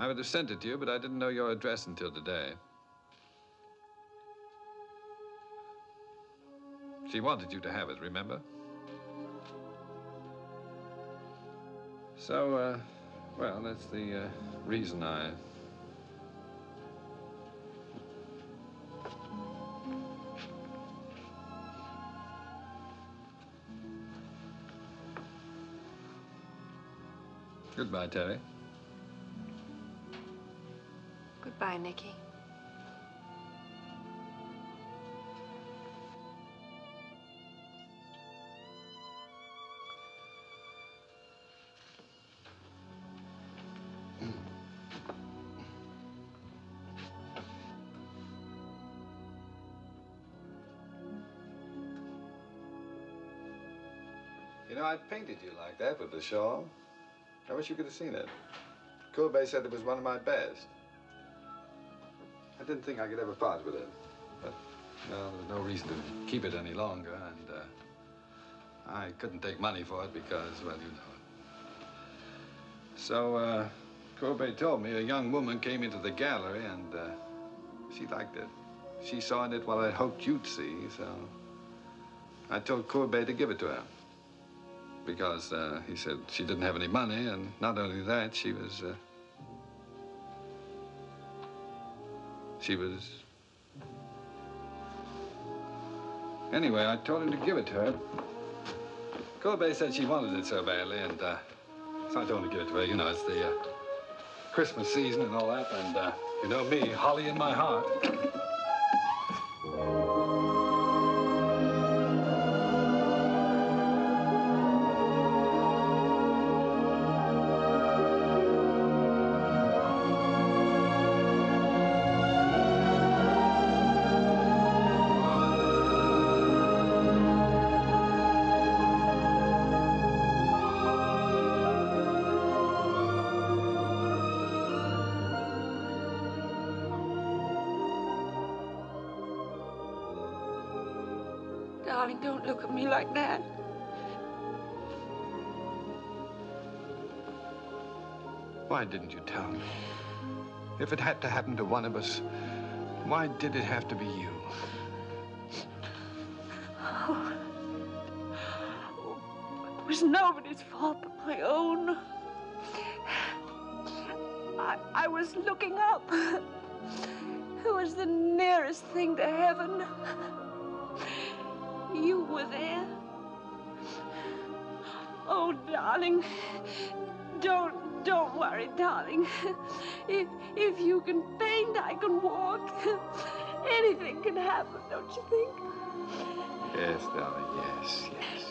I would have sent it to you, but I didn't know your address until today. She wanted you to have it, remember? So, uh, well, that's the uh, reason I. Goodbye, Terry. Goodbye, Nikki. You know, I painted you like that with the shawl. I wish you could have seen it. Courbet said it was one of my best. I didn't think I could ever part with it. But, well, there's no reason to keep it any longer, and uh, I couldn't take money for it because, well, you know. So, uh, Courbet told me a young woman came into the gallery and uh, she liked it. She saw in it what I hoped you'd see, so I told Courbet to give it to her because uh, he said she didn't have any money, and not only that, she was. She was. Anyway, I told him to give it to her. Courbet said she wanted it so badly, and uh, so I told him to give it to her. You know, it's the uh, Christmas season and all that, and uh, you know me, holly in my heart. Darling, don't look at me like that. Why didn't you tell me? If it had to happen to one of us, why did it have to be you? Oh. It was nobody's fault but my own. I, I was looking up. It was the nearest thing to heaven. Were there. Oh, darling. Don't don't worry, darling. If if you can paint, I can walk. Anything can happen, don't you think? Yes, darling, yes, yes,